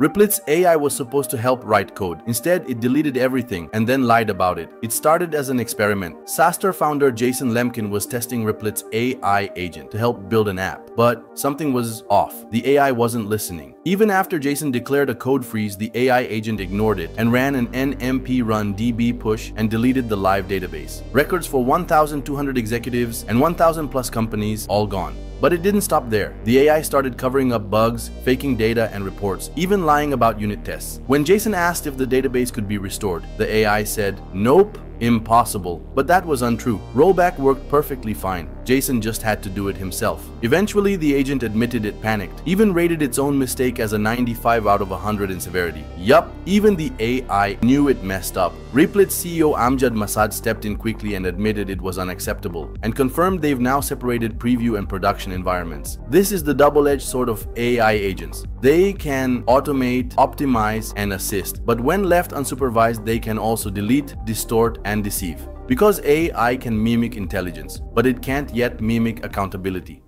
Replit's AI was supposed to help write code. Instead, it deleted everything and then lied about it. It started as an experiment. SaaStr founder Jason Lemkin was testing Replit's AI agent to help build an app, but something was off. The AI wasn't listening. Even after Jason declared a code freeze, the AI agent ignored it and ran an NMP run DB push and deleted the live database. Records for 1,200 executives and 1,000 plus companies all gone. But it didn't stop there. The AI started covering up bugs, faking data and reports, even lying about unit tests. When Jason asked if the database could be restored, the AI said, Nope, impossible. But that was untrue. Rollback worked perfectly fine. Jason just had to do it himself. Eventually, the agent admitted it panicked, even rated its own mistake as a 95 out of 100 in severity. Yup, even the AI knew it messed up. Replit CEO Amjad Masad stepped in quickly and admitted it was unacceptable, and confirmed they've now separated preview and production environments. This is the double-edged sword of AI agents. They can automate, optimize, and assist, but when left unsupervised, they can also delete, distort, and deceive. Because AI can mimic intelligence, but it can't yet mimic accountability.